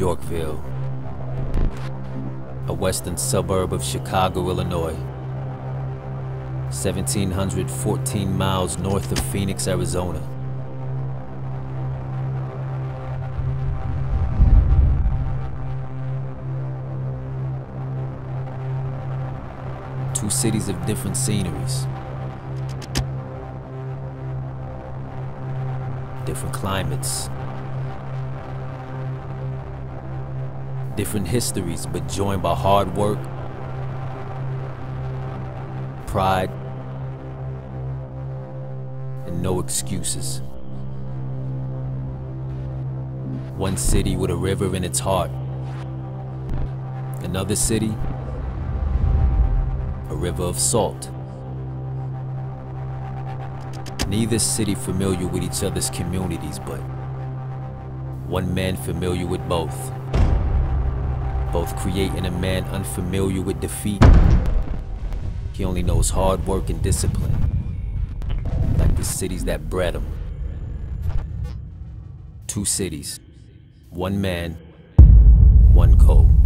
Yorkville, a western suburb of Chicago, Illinois. 1,714 miles north of Phoenix, Arizona. Two cities of different sceneries. Different climates. Different histories, but joined by hard work, pride, and no excuses. One city with a river in its heart. Another city, a river of salt. Neither city familiar with each other's communities, but one man familiar with both. Both creating a man unfamiliar with defeat. He only knows hard work and discipline, like the cities that bred him. Two cities, one man, one code.